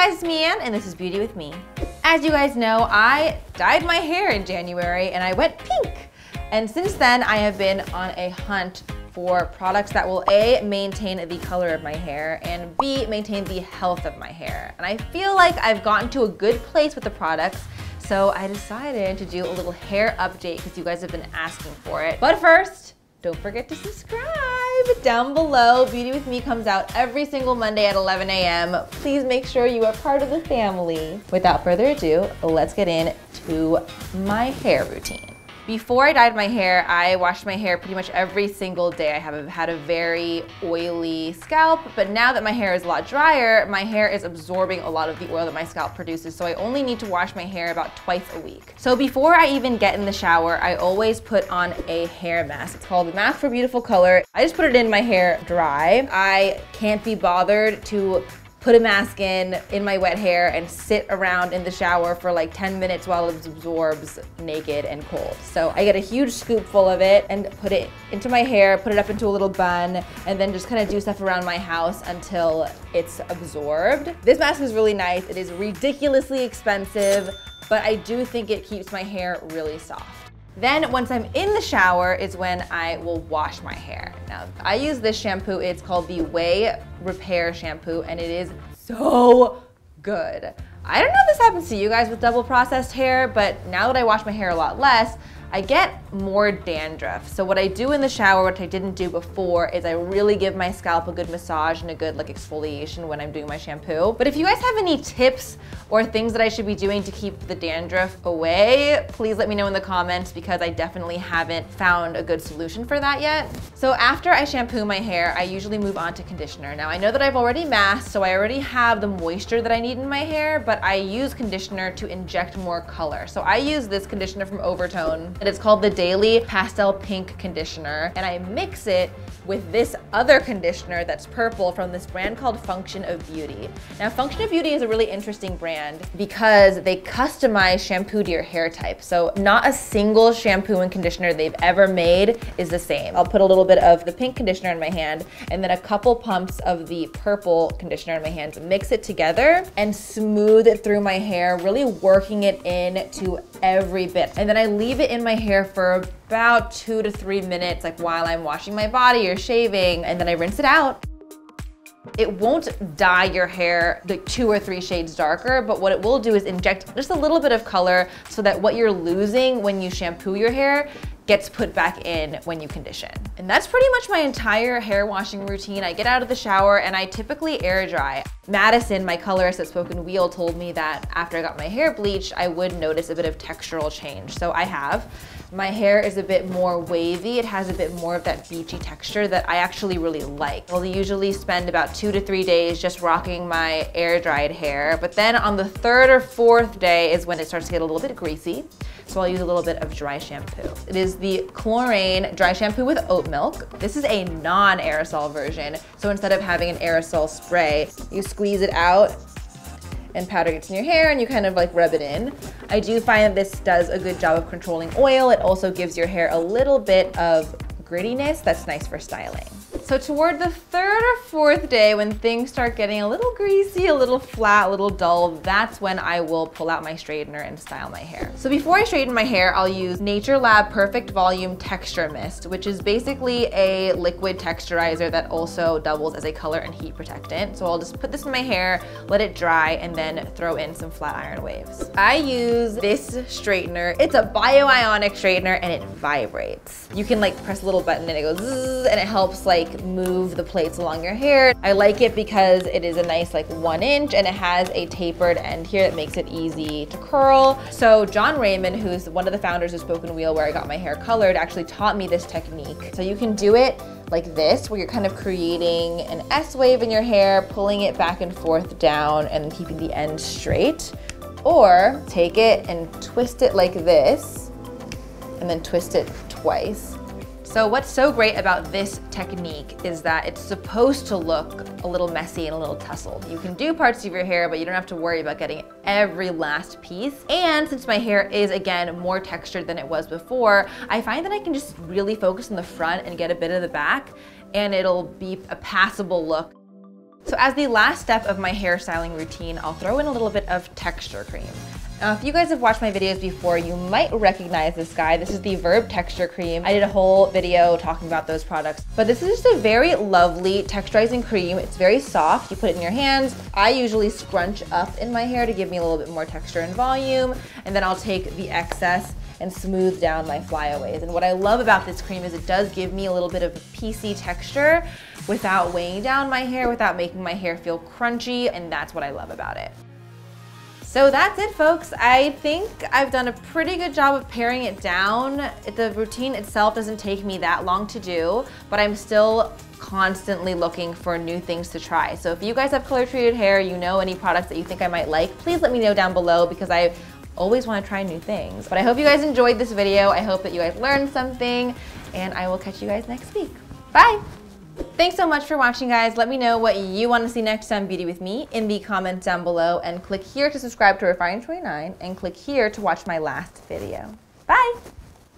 guys, it's Mi-Anne, and this is Beauty with Mi. As you guys know, I dyed my hair in January and I went pink. And since then, I have been on a hunt for products that will A, maintain the color of my hair, and B, maintain the health of my hair. And I feel like I've gotten to a good place with the products, so I decided to do a little hair update because you guys have been asking for it. But first, don't forget to subscribe down below. Beauty with Mi comes out every single Monday at 11 a.m. Please make sure you are part of the family. Without further ado, let's get into my hair routine. Before I dyed my hair, I washed my hair pretty much every single day. I have had a very oily scalp, but now that my hair is a lot drier, my hair is absorbing a lot of the oil that my scalp produces, so I only need to wash my hair about twice a week. So before I even get in the shower, I always put on a hair mask. It's called the Masque for Beautiful Color. I just put it in my hair dry. I can't be bothered to put a mask in, in my wet hair and sit around in the shower for like 10 minutes while it absorbs naked and cold. So I get a huge scoop full of it and put it into my hair, put it up into a little bun, and then just kind of do stuff around my house until it's absorbed. This mask is really nice. It is ridiculously expensive, but I do think it keeps my hair really soft. Then once I'm in the shower is when I will wash my hair. Now I use this shampoo, it's called the Oui Repair Shampoo and it is so good. I don't know if this happens to you guys with double processed hair, but now that I wash my hair a lot less, I get more dandruff. So what I do in the shower, which I didn't do before, is I really give my scalp a good massage and a good like exfoliation when I'm doing my shampoo. But if you guys have any tips or things that I should be doing to keep the dandruff away, please let me know in the comments because I definitely haven't found a good solution for that yet. So after I shampoo my hair, I usually move on to conditioner. Now I know that I've already masked, so I already have the moisture that I need in my hair, but I use conditioner to inject more color. So I use this conditioner from Overtone and it's called the Daily Pastel Pink Conditioner. And I mix it with this other conditioner that's purple from this brand called Function of Beauty. Now, Function of Beauty is a really interesting brand because they customize shampoo to your hair type. So not a single shampoo and conditioner they've ever made is the same. I'll put a little bit of the pink conditioner in my hand and then a couple pumps of the purple conditioner in my hands, mix it together and smooth it through my hair, really working it in to every bit. And then I leave it in my hair for about two to three minutes, like while I'm washing my body or shaving, and then I rinse it out. It won't dye your hair like two or three shades darker, but what it will do is inject just a little bit of color so that what you're losing when you shampoo your hair gets put back in when you condition. And that's pretty much my entire hair washing routine. I get out of the shower and I typically air dry. Madison, my colorist at Spoke & Weal, told me that after I got my hair bleached, I would notice a bit of textural change. So I have. My hair is a bit more wavy. It has a bit more of that beachy texture that I actually really like. I'll usually spend about two to three days just rocking my air dried hair. But then on the third or fourth day is when it starts to get a little bit greasy. So I'll use a little bit of dry shampoo. It is the Klorane Dry Shampoo with Oat Milk. This is a non-aerosol version. So instead of having an aerosol spray, you squeeze it out and powder gets in your hair and you kind of like rub it in. I do find that this does a good job of controlling oil. It also gives your hair a little bit of grittiness that's nice for styling. So toward the third or fourth day, when things start getting a little greasy, a little flat, a little dull, that's when I will pull out my straightener and style my hair. So before I straighten my hair, I'll use Nature Lab Perfect Volume Texture Mist, which is basically a liquid texturizer that also doubles as a color and heat protectant. So I'll just put this in my hair, let it dry, and then throw in some flat iron waves. I use this straightener. It's a Bio Ionic straightener and it vibrates. You can like press a little button and it goes and it helps like move the plates along your hair. I like it because it is a nice like one inch and it has a tapered end here that makes it easy to curl. So Jon Reyman, who's one of the founders of Spoke & Weal where I got my hair colored, actually taught me this technique. So you can do it like this, where you're kind of creating an S wave in your hair, pulling it back and forth down and keeping the end straight. Or take it and twist it like this, and then twist it twice. So what's so great about this technique is that it's supposed to look a little messy and a little tousled. You can do parts of your hair, but you don't have to worry about getting every last piece. And since my hair is, again, more textured than it was before, I find that I can just really focus on the front and get a bit of the back, and it'll be a passable look So as the last step of my hairstyling routine, I'll throw in a little bit of texture cream. Now, if you guys have watched my videos before, you might recognize this guy. This is the Verb Texture Cream. I did a whole video talking about those products, but this is just a very lovely texturizing cream. It's very soft. You put it in your hands. I usually scrunch up in my hair to give me a little bit more texture and volume, and then I'll take the excess and smooth down my flyaways. And what I love about this cream is it does give me a little bit of piecey texture without weighing down my hair, without making my hair feel crunchy, and that's what I love about it. So that's it folks. I think I've done a pretty good job of paring it down. The routine itself doesn't take me that long to do, but I'm still constantly looking for new things to try. So if you guys have color treated hair, you know any products that you think I might like, please let me know down below because I always want to try new things. But I hope you guys enjoyed this video. I hope that you guys learned something and I will catch you guys next week. Bye! Thanks so much for watching, guys. Let me know what you want to see next on Beauty With Mi in the comments down below, and click here to subscribe to Refinery29, and click here to watch my last video. Bye!